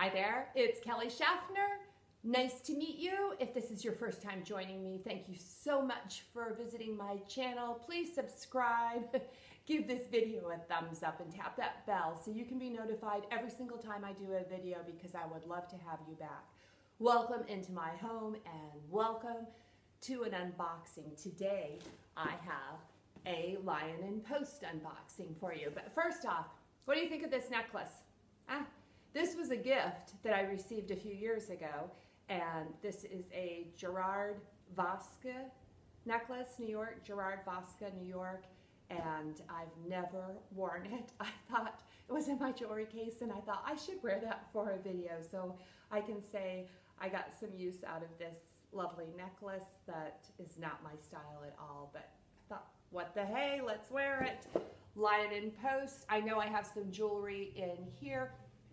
Hi there, it's Kelly Shaffner. Nice to meet you. If this is your first time joining me, thank you so much for visiting my channel. Please subscribe, give this video a thumbs up, and tap that bell so you can be notified every single time I do a video because I would love to have you back. Welcome into my home and welcome to an unboxing. Today I have a Lyon and Post unboxing for you. But first off, what do you think of this necklace? Ah, this was a gift that I received a few years ago, and this is a Gerard Yosca necklace, New York, Gerard Yosca, New York, and I've never worn it. I thought it was in my jewelry case, and I thought I should wear that for a video so I can say I got some use out of this lovely necklace that is not my style at all, but I thought, what the hey, let's wear it. Lyon and Post, I know I have some jewelry in here.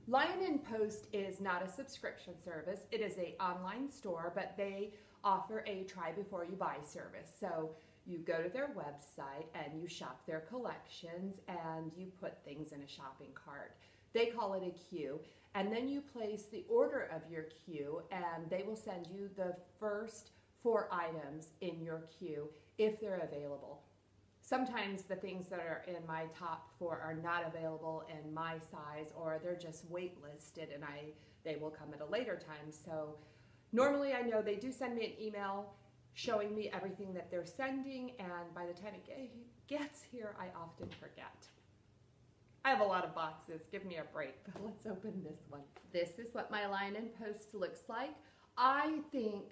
Lyon and Post is not a subscription service. It is a online store, but they offer a try before you buy service. So you go to their website and you shop their collections and you put things in a shopping cart. They call it a queue. And then you place the order of your queue and they will send you the first four items in your queue if they're available. Sometimes the things that are in my top four are not available in my size or they're just waitlisted and I they will come at a later time. So normally I know they do send me an email showing me everything that they're sending and by the time it gets here I often forget. I have a lot of boxes, give me a break, but let's open this one. This is what my Lyon and Post looks like. I think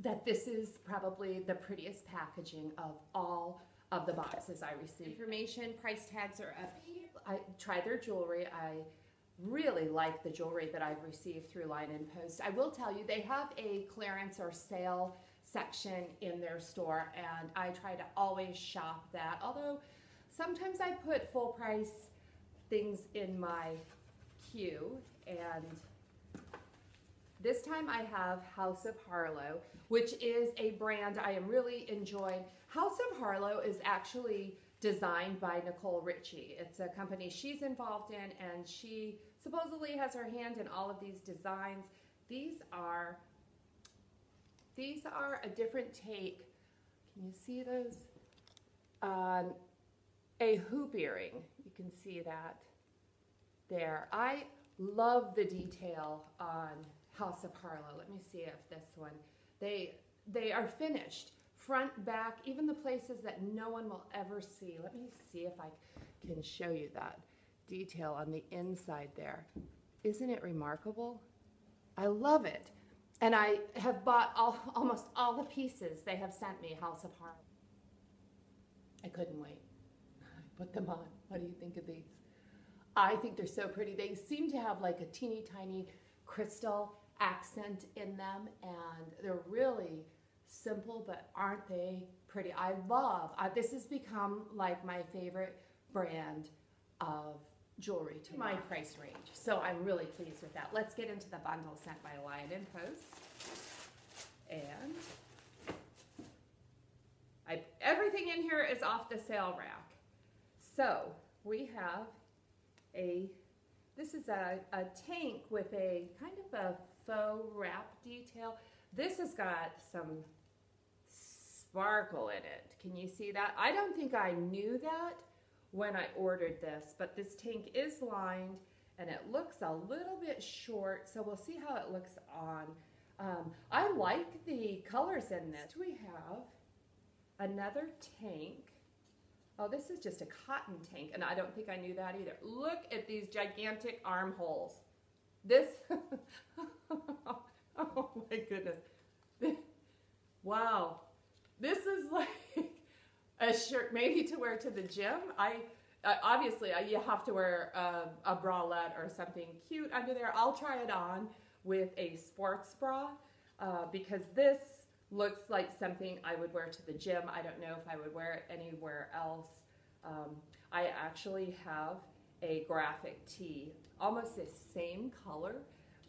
that this is probably the prettiest packaging of all of the boxes I receive. Information, price tags are up here. I try their jewelry. I really like the jewelry that I've received through Lyon and Post. I will tell you, they have a clearance or sale section in their store, and I try to always shop that. Although sometimes I put full price things in my queue, and this time I have House of Harlow, which is a brand I am really enjoying. House of Harlow is actually designed by Nicole Richie. It's a company she's involved in and she supposedly has her hand in all of these designs. These are these are a different take. Can you see those? Um, a hoop earring. You can see that there. I love the detail on House of Harlow. Let me see if this one, they, they are finished, front, back, even the places that no one will ever see. Let me see if I can show you that detail on the inside there. Isn't it remarkable? I love it. And I have bought all, almost all the pieces they have sent me, House of Harlow. I couldn't wait. I put them on. What do you think of these? I think they're so pretty. They seem to have like a teeny tiny crystal accent in them and they're really simple but aren't they pretty? I love uh, this has become like my favorite brand of jewelry to my price range. So i'm really pleased with that. Let's get into the bundle sent by Lyon and Post. And I, everything in here is off the sale rack. So we have a this is a, a tank with a kind of a faux wrap detail. This has got some sparkle in it. Can you see that? I don't think I knew that when I ordered this, but this tank is lined and it looks a little bit short, so we'll see how it looks on. Um, I like the colors in this. We have another tank. Oh, this is just a cotton tank, and I don't think I knew that either. Look at these gigantic armholes. This, oh my goodness. wow. This is like a shirt maybe to wear to the gym. I uh, Obviously, you have to wear a, a bralette or something cute under there. I'll try it on with a sports bra uh, because this looks like something I would wear to the gym. I don't know if I would wear it anywhere else. Um, I actually have a graphic tee, almost the same color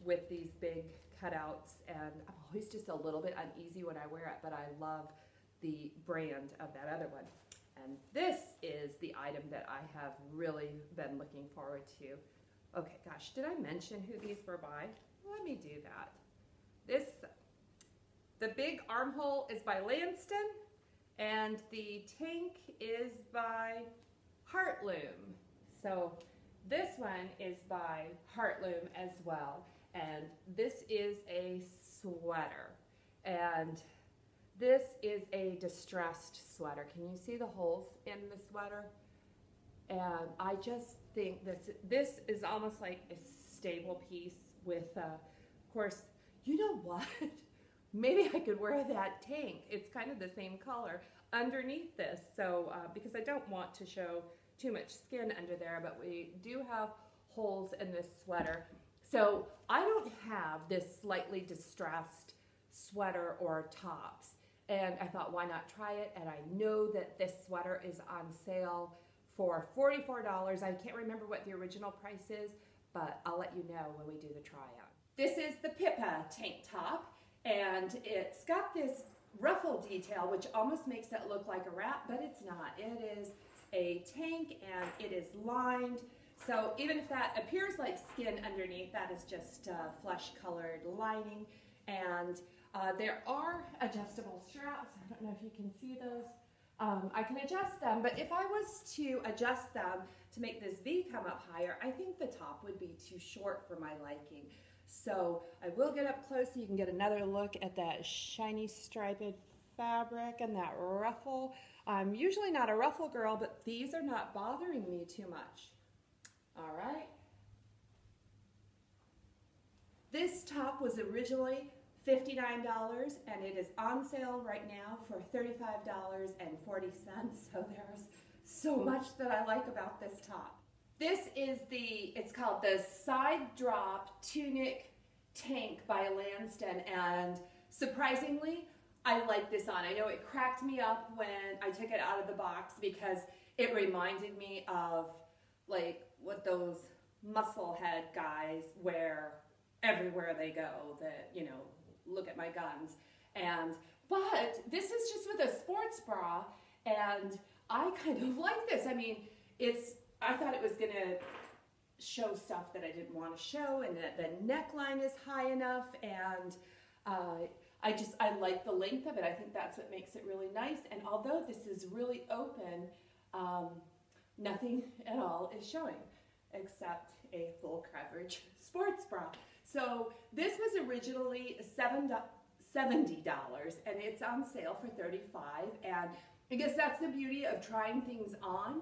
with these big cutouts and I'm always just a little bit uneasy when I wear it, but I love the brand of that other one. And this is the item that I have really been looking forward to. Okay, gosh, did I mention who these were by? Let me do that. This, the big armhole is by Lanston, and the tank is by Heartloom. So this one is by Heartloom as well, and this is a sweater. And this is a distressed sweater. Can you see the holes in the sweater? And I just think this this is almost like a stable piece with, of course, you know what? Maybe I could wear that tank. It's kind of the same color underneath this. So, uh, because I don't want to show too much skin under there, but we do have holes in this sweater. So I don't have this slightly distressed sweater or tops. And I thought, why not try it? And I know that this sweater is on sale for $44. I can't remember what the original price is, but I'll let you know when we do the try on. This is the Pippa tank top, and it's got this ruffle detail, which almost makes it look like a wrap, but it's not. It is a tank, and it is lined. So even if that appears like skin underneath, that is just uh, flesh-colored lining. And uh, there are adjustable straps. I don't know if you can see those. Um, I can adjust them, but if I was to adjust them to make this V come up higher, I think the top would be too short for my liking. So I will get up close so you can get another look at that shiny striped fabric and that ruffle. I'm usually not a ruffle girl, but these are not bothering me too much. All right. This top was originally $59 and it is on sale right now for $35.40. So there's so much that I like about this top. This is the, it's called the Side Drop Tunic Tank by Lanston and surprisingly, I like this on. I know it cracked me up when I took it out of the box because it reminded me of like what those muscle head guys wear everywhere they go that, you know, look at my guns. And, but this is just with a sports bra and I kind of like this. I mean, it's, I thought it was gonna show stuff that I didn't want to show and that the neckline is high enough and uh, I just, I like the length of it. I think that's what makes it really nice. And although this is really open, um, nothing at all is showing except a full coverage sports bra. So this was originally $7, $70 and it's on sale for 35 and I guess that's the beauty of trying things on.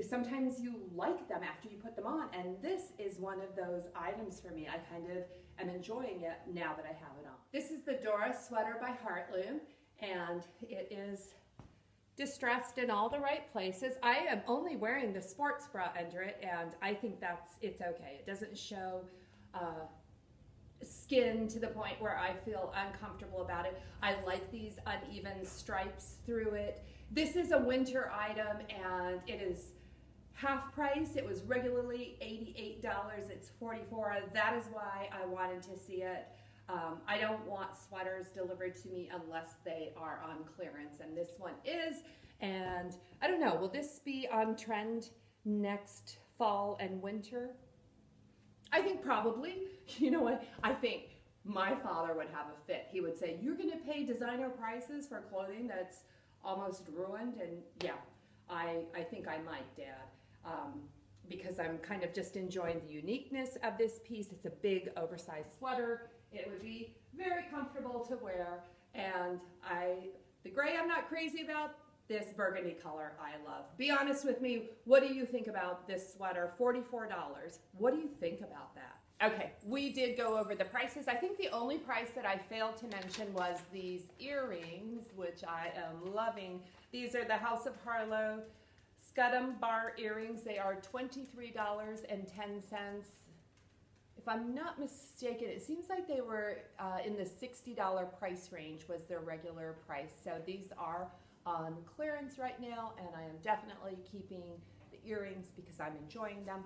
Sometimes you like them after you put them on and this is one of those items for me. I kind of am enjoying it now that I have it on. This is the Dora sweater by Heartloom and it is distressed in all the right places. I am only wearing the sports bra under it and I think that's, it's okay. It doesn't show uh, skin to the point where I feel uncomfortable about it. I like these uneven stripes through it. This is a winter item and it is half price. It was regularly $88. It's 44. That is why I wanted to see it. Um, I don't want sweaters delivered to me unless they are on clearance, and this one is. And I don't know, will this be on trend next fall and winter? I think probably. You know what? I think my father would have a fit. He would say, You're going to pay designer prices for clothing that's almost ruined. And yeah, I, I think I might, Dad. Um, because I'm kind of just enjoying the uniqueness of this piece. It's a big oversized sweater. It would be very comfortable to wear. And I, the gray I'm not crazy about, this burgundy color I love. Be honest with me, what do you think about this sweater? $44. What do you think about that? Okay, we did go over the prices. I think the only price that I failed to mention was these earrings, which I am loving. These are the House of Harlow Scudam bar earrings. They are $23.10. If I'm not mistaken, it seems like they were uh, in the $60 price range was their regular price. So these are on clearance right now, and I am definitely keeping the earrings because I'm enjoying them.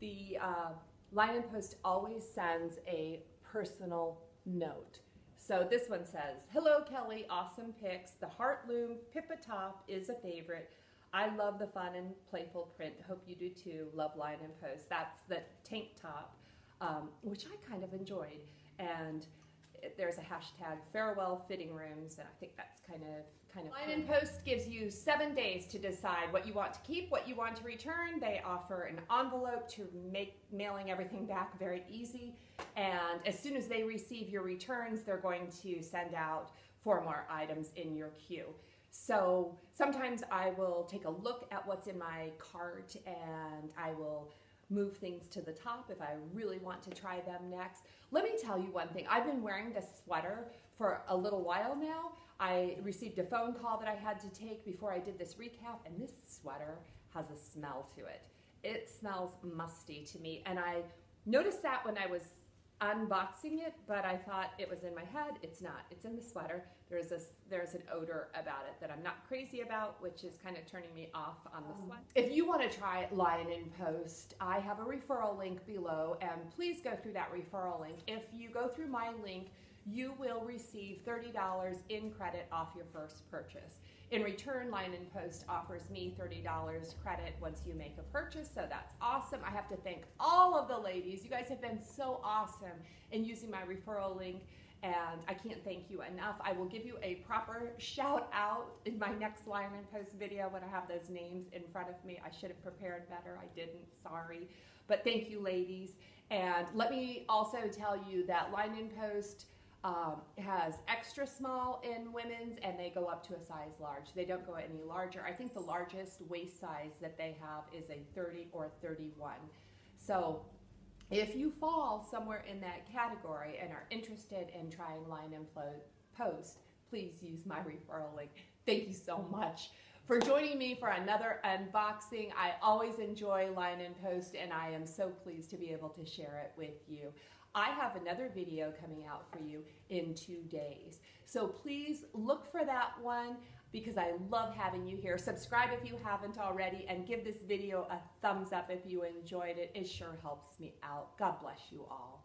The uh, Lyon Post always sends a personal note. So this one says, Hello Kelly, awesome pics. The Heartloom Pippa top is a favorite. I love the fun and playful print. Hope you do too. Love Lyon and Post. That's the tank top, um, which I kind of enjoyed. And it, there's a hashtag farewell fitting rooms, and I think that's kind of kind of. Lyon and Post gives you seven days to decide what you want to keep, what you want to return. They offer an envelope to make mailing everything back very easy. And as soon as they receive your returns, they're going to send out four more items in your queue. So sometimes I will take a look at what's in my cart and I will move things to the top if I really want to try them next. Let me tell you one thing. I've been wearing this sweater for a little while now. I received a phone call that I had to take before I did this recap, and this sweater has a smell to it. It smells musty to me, and I noticed that when I was unboxing it, but I thought it was in my head. It's not. It's in the sweater. There's this there's an odor about it that I'm not crazy about, which is kind of turning me off on the sweater. If you want to try Lyon in Post, I have a referral link below, and please go through that referral link. If you go through my link, you will receive $30 in credit off your first purchase. In return, Lyon and Post offers me $30 credit once you make a purchase, so that's awesome. I have to thank all of the ladies. You guys have been so awesome in using my referral link, and I can't thank you enough. I will give you a proper shout out in my next Lyon and Post video when I have those names in front of me. I should have prepared better. I didn't, sorry. But thank you, ladies. And let me also tell you that Lyon Post um, has extra small in women's and they go up to a size large. They don't go any larger. I think the largest waist size that they have is a 30 or 31. So if you fall somewhere in that category and are interested in trying Lyon and Post, please use my referral link. Thank you so much for joining me for another unboxing. I always enjoy Lyon and Post and I am so pleased to be able to share it with you. I have another video coming out for you in two days. So please look for that one because I love having you here. Subscribe if you haven't already and give this video a thumbs up if you enjoyed it. It sure helps me out. God bless you all.